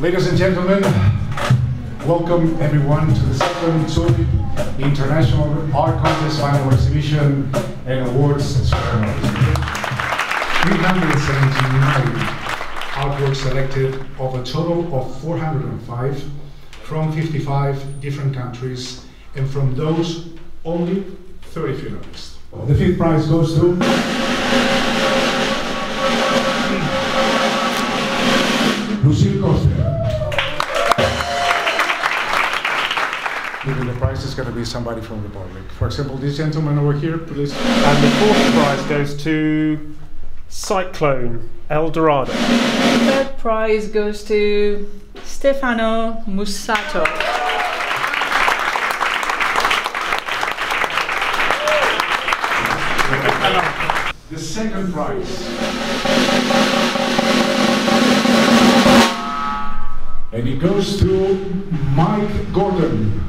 Ladies and gentlemen, welcome everyone to the second Toolip International Art Contest Final Exhibition and Awards Ceremony. 379 artworks selected of a total of 405 from 55 different countries and from those only 30 finalists. The fifth prize goes to Lucile Coste. Giving the prize is going to be somebody from the public. For example, this gentleman over here, please. And the fourth prize goes to Cyclone El Dorado. The Third prize goes to Stefano Mussato. The second prize. And it goes to Mike Gordon.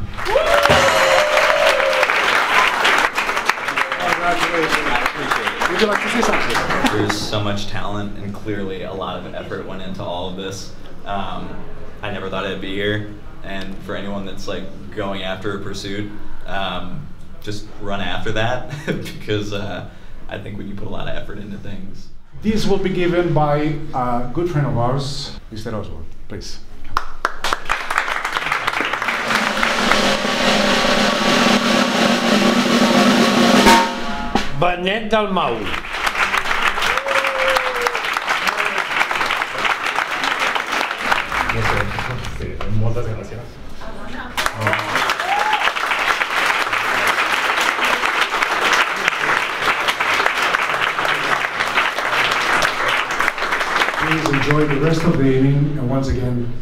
Would you like to say something? There's so much talent and clearly a lot of effort went into all of this. Um, I never thought I'd be here, and for anyone that's like going after a pursuit, um, just run after that because uh, I think when you put a lot of effort into things, This will be given by a good friend of ours, Mr. Oswald. Please. Benet Dalsina. Moltes gràcies. Please enjoy the rest of the evening, and once again,